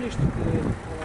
nisto que